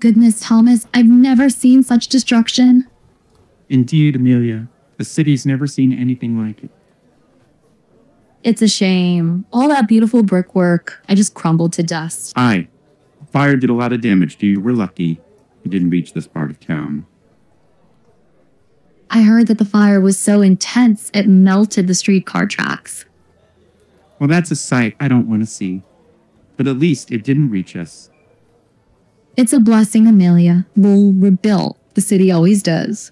goodness, Thomas, I've never seen such destruction. Indeed, Amelia. The city's never seen anything like it. It's a shame. All that beautiful brickwork, I just crumbled to dust. Aye. Fire did a lot of damage to you. We're lucky it didn't reach this part of town. I heard that the fire was so intense it melted the streetcar tracks. Well, that's a sight I don't want to see. But at least it didn't reach us. It's a blessing, Amelia. We'll rebuild. The city always does.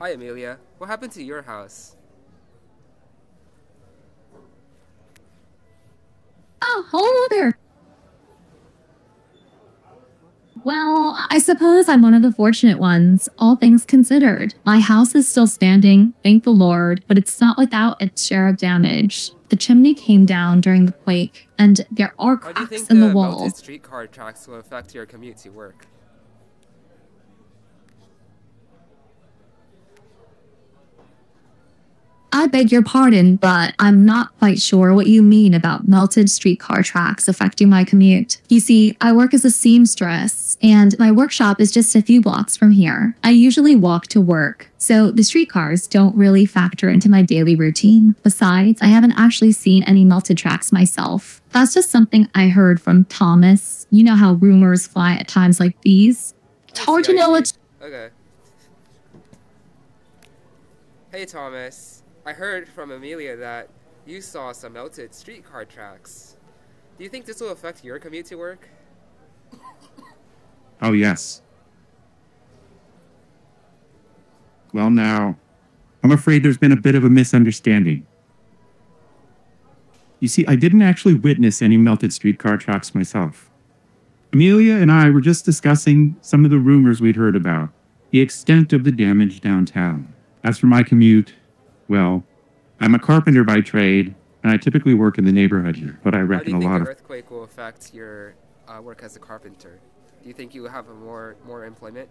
Hi, Amelia. What happened to your house? Oh, hello there. Well, I suppose I'm one of the fortunate ones, all things considered. My house is still standing, thank the Lord, but it's not without its share of damage. The chimney came down during the quake, and there are How do you cracks in the the wall. streetcar tracks will affect your commute to work? I beg your pardon, but I'm not quite sure what you mean about melted streetcar tracks affecting my commute. You see, I work as a seamstress, and my workshop is just a few blocks from here. I usually walk to work, so the streetcars don't really factor into my daily routine. Besides, I haven't actually seen any melted tracks myself. That's just something I heard from Thomas. You know how rumors fly at times like these. It's hard to know what's Okay. Hey, Thomas. I heard from Amelia that you saw some melted streetcar tracks. Do you think this will affect your commute to work? Oh, yes. Well, now, I'm afraid there's been a bit of a misunderstanding. You see, I didn't actually witness any melted streetcar tracks myself. Amelia and I were just discussing some of the rumors we'd heard about, the extent of the damage downtown. As for my commute, well, I'm a carpenter by trade, and I typically work in the neighborhood here, but I reckon a lot the of earthquake will affect your uh, work as a carpenter? Do you think you will have a more more employment?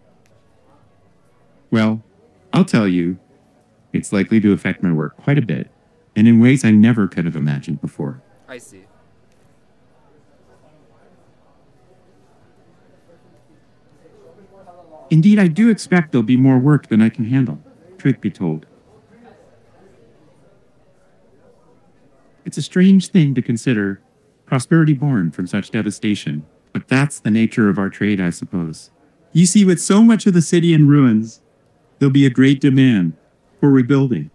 Well, I'll tell you, it's likely to affect my work quite a bit, and in ways I never could have imagined before. I see. Indeed, I do expect there'll be more work than I can handle, truth be told. It's a strange thing to consider prosperity born from such devastation, but that's the nature of our trade, I suppose. You see, with so much of the city in ruins, there'll be a great demand for rebuilding.